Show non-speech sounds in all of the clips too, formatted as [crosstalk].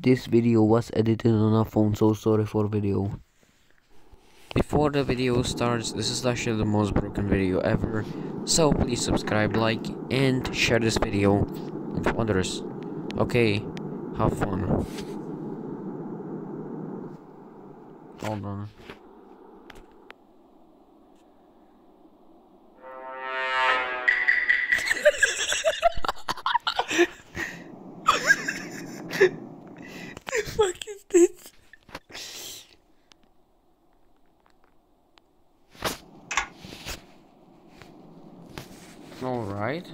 This video was edited on a phone, so sorry for video. Before the video starts, this is actually the most broken video ever. So please subscribe, like, and share this video with others. Okay, have fun. Hold on. Fuck is this? Alright.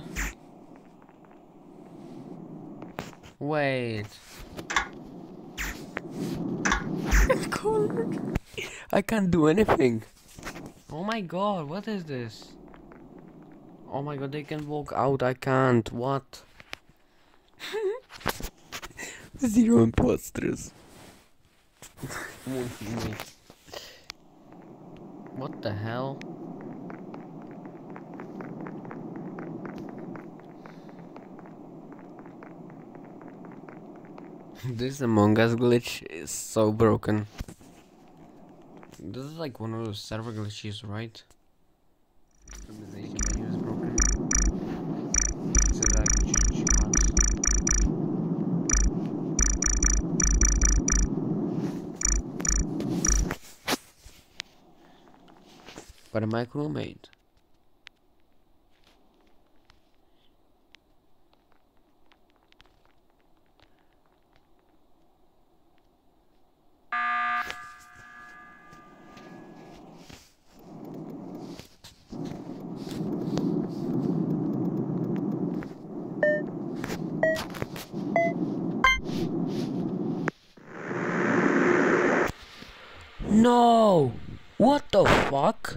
Wait. I can't do anything. Oh my god, what is this? Oh my god, they can walk out, I can't. What? Zero imposters. what the hell? this Among Us glitch is so broken. This is like one of those server glitches, right? But a crewmate. No! What the fuck?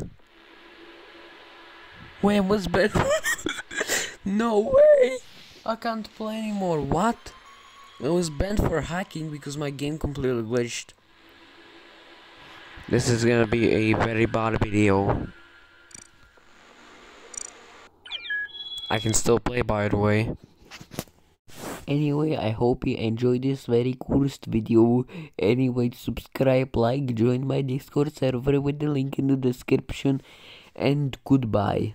Where was Ben? [laughs] no way! I can't play anymore. What? I was banned for hacking because my game completely glitched. This is gonna be a very bad video. I can still play by the way. Anyway, I hope you enjoyed this very coolest video. Anyway, subscribe, like, join my Discord server with the link in the description, and goodbye.